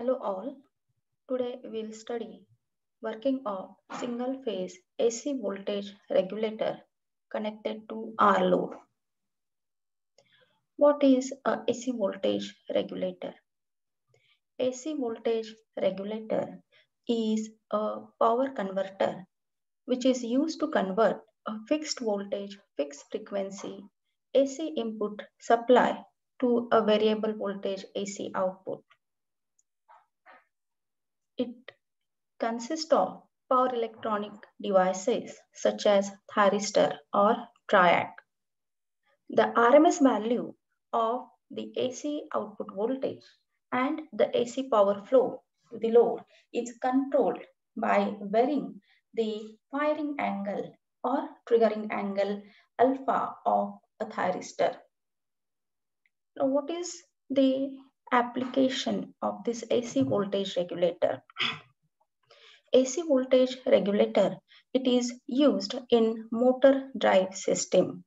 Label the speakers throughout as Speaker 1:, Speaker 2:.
Speaker 1: Hello all. Today we'll study working of single phase AC voltage regulator connected to R load. What is a AC voltage regulator? AC voltage regulator is a power converter which is used to convert a fixed voltage, fixed frequency AC input supply to a variable voltage AC output. It consists of power electronic devices such as thyristor or triac. The RMS value of the AC output voltage and the AC power flow to the load is controlled by varying the firing angle or triggering angle alpha of a thyristor. Now, what is the application of this AC voltage regulator? AC voltage regulator, it is used in motor drive system.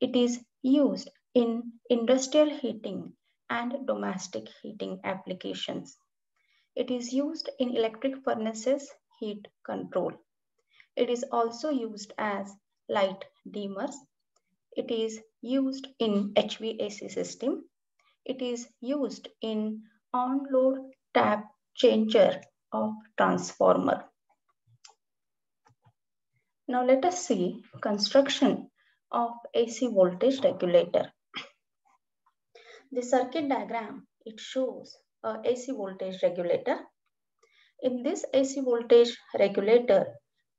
Speaker 1: It is used in industrial heating and domestic heating applications. It is used in electric furnaces heat control. It is also used as light dimmers. It is used in HVAC system. It is used in on-load tap changer of transformer. Now let us see construction of AC voltage regulator. The circuit diagram, it shows a AC voltage regulator. In this AC voltage regulator,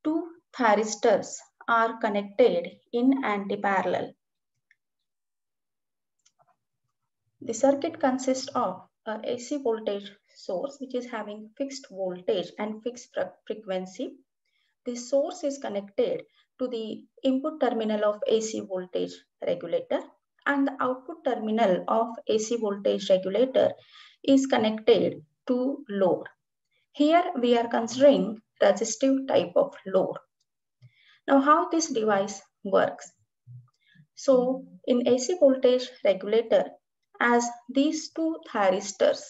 Speaker 1: two thyristors are connected in anti-parallel. The circuit consists of a AC voltage source which is having fixed voltage and fixed frequency. The source is connected to the input terminal of AC voltage regulator and the output terminal of AC voltage regulator is connected to load. Here we are considering resistive type of load. Now how this device works. So in AC voltage regulator, as these two thyristors,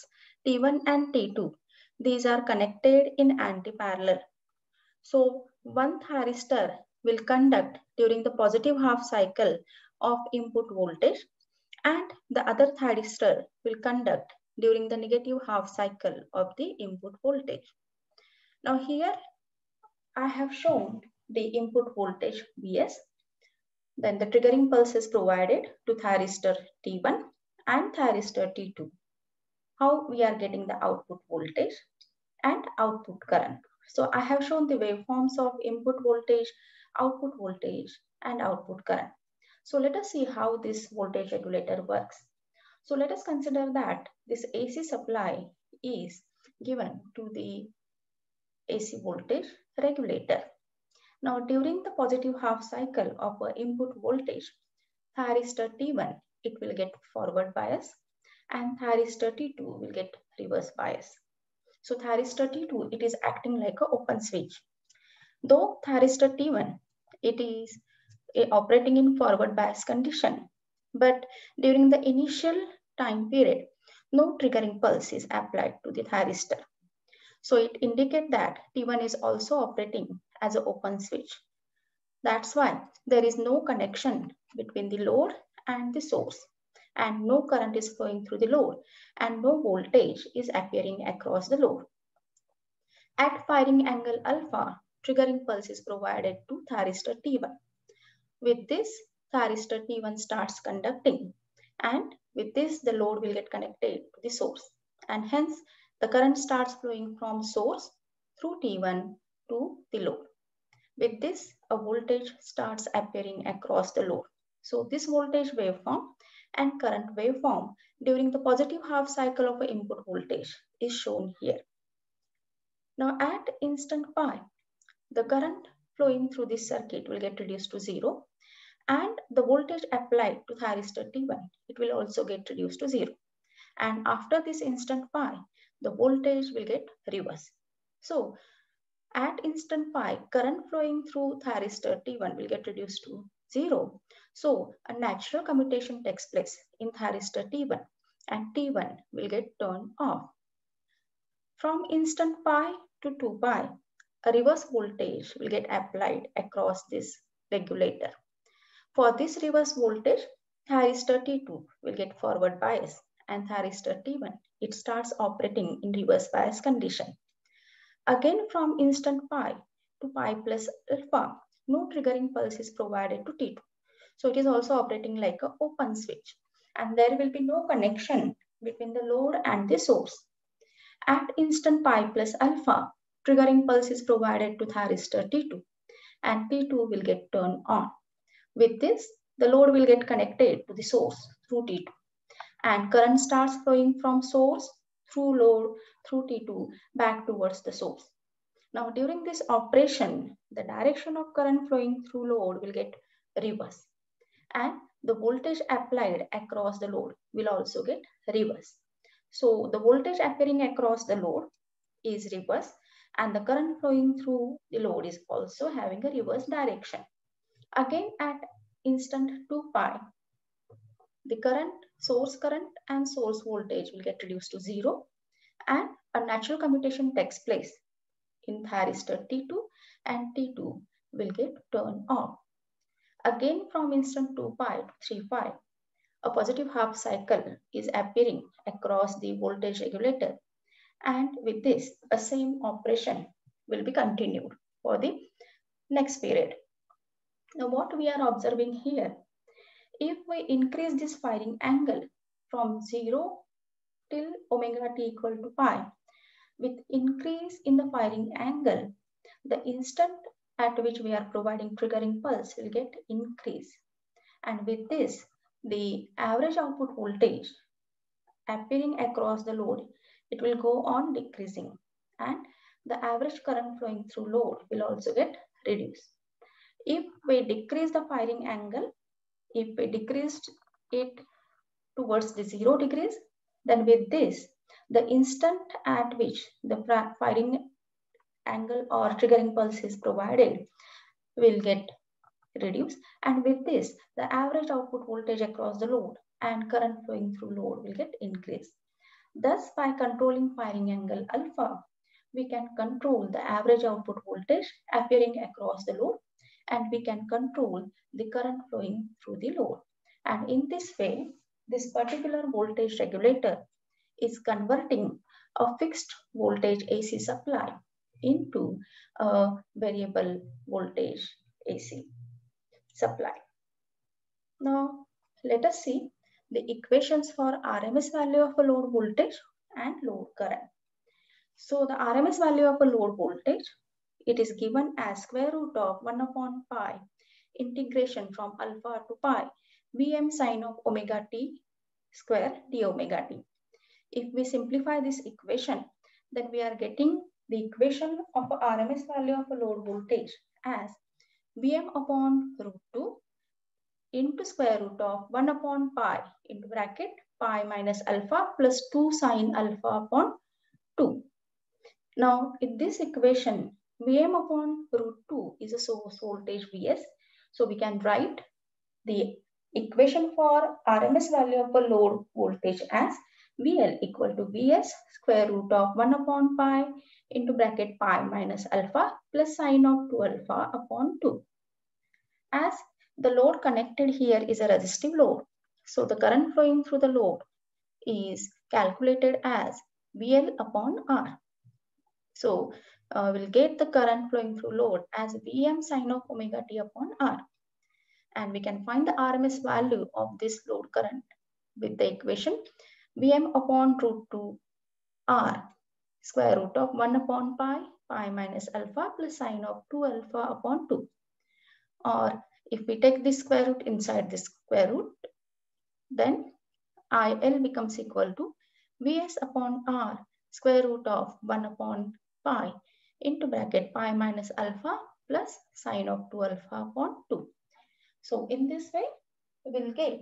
Speaker 1: T1 and T2, these are connected in anti-parallel. So one thyristor will conduct during the positive half cycle of input voltage and the other thyristor will conduct during the negative half cycle of the input voltage. Now here I have shown the input voltage Vs. Then the triggering pulse is provided to thyristor T1 and thyristor T2. How we are getting the output voltage and output current. So I have shown the waveforms of input voltage, output voltage and output current. So let us see how this voltage regulator works. So let us consider that this AC supply is given to the AC voltage regulator. Now during the positive half cycle of input voltage, thyristor T1, it will get forward bias and thyristor T2 will get reverse bias. So thyristor T2, it is acting like an open switch. Though thyristor T1, it is eh, operating in forward bias condition. But during the initial time period, no triggering pulse is applied to the thyristor. So it indicates that T1 is also operating as an open switch. That's why there is no connection between the load and the source and no current is flowing through the load and no voltage is appearing across the load. At firing angle alpha, triggering pulse is provided to thyristor T1. With this, thyristor T1 starts conducting and with this, the load will get connected to the source and hence the current starts flowing from source through T1 to the load. With this, a voltage starts appearing across the load. So this voltage waveform and current waveform during the positive half cycle of input voltage is shown here. Now at instant pi, the current flowing through this circuit will get reduced to zero and the voltage applied to thyristor T1, it will also get reduced to zero. And after this instant pi, the voltage will get reversed. So at instant pi, current flowing through thyristor T1 will get reduced to zero. So a natural commutation takes place in thyristor T1 and T1 will get turned off. From instant pi to 2 pi, a reverse voltage will get applied across this regulator. For this reverse voltage, thyristor T2 will get forward bias and thyristor T1, it starts operating in reverse bias condition. Again from instant pi to pi plus alpha, no triggering pulse is provided to T2. So it is also operating like an open switch and there will be no connection between the load and the source. At instant pi plus alpha, triggering pulse is provided to thyristor T2 and T2 will get turned on. With this, the load will get connected to the source through T2 and current starts flowing from source through load through T2 back towards the source. Now during this operation, the direction of current flowing through load will get reversed and the voltage applied across the load will also get reversed. So the voltage appearing across the load is reversed and the current flowing through the load is also having a reverse direction. Again at instant 2 pi, the current, source current and source voltage will get reduced to zero and a natural commutation takes place in thyristor T2 and T2 will get turned on. Again from instant 2 pi to 3 pi, a positive half cycle is appearing across the voltage regulator. And with this, a same operation will be continued for the next period. Now what we are observing here, if we increase this firing angle from 0 till omega t equal to pi, with increase in the firing angle, the instant at which we are providing triggering pulse will get increase. And with this, the average output voltage appearing across the load, it will go on decreasing and the average current flowing through load will also get reduced. If we decrease the firing angle, if we decreased it towards the zero degrees, then with this, the instant at which the firing angle or triggering pulse is provided will get reduced. And with this, the average output voltage across the load and current flowing through load will get increased. Thus, by controlling firing angle alpha, we can control the average output voltage appearing across the load and we can control the current flowing through the load. And in this way, this particular voltage regulator is converting a fixed voltage AC supply into a variable voltage AC supply. Now, let us see the equations for RMS value of a load voltage and load current. So the RMS value of a load voltage, it is given as square root of 1 upon pi integration from alpha to pi Vm sine of omega t square d omega t. If we simplify this equation, then we are getting the equation of RMS value of a load voltage as Vm upon root 2 into square root of 1 upon pi into bracket pi minus alpha plus 2 sine alpha upon 2. Now, in this equation, Vm upon root 2 is a source voltage Vs. So, we can write the equation for RMS value of a load voltage as VL equal to Vs square root of 1 upon pi into bracket pi minus alpha plus sine of 2 alpha upon 2. As the load connected here is a resistive load, so the current flowing through the load is calculated as VL upon R. So uh, we'll get the current flowing through load as Vm sine of omega t upon R. And we can find the RMS value of this load current with the equation Vm upon root 2 R square root of 1 upon pi, pi minus alpha plus sine of 2 alpha upon 2. Or if we take this square root inside this square root, then IL becomes equal to Vs upon R square root of 1 upon pi into bracket pi minus alpha plus sine of 2 alpha upon 2. So in this way, we will get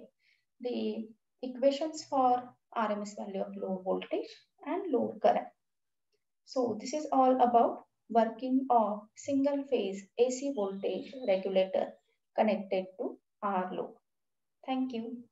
Speaker 1: the equations for RMS value of low voltage and load current. So this is all about working of single phase AC voltage regulator connected to R load. Thank you.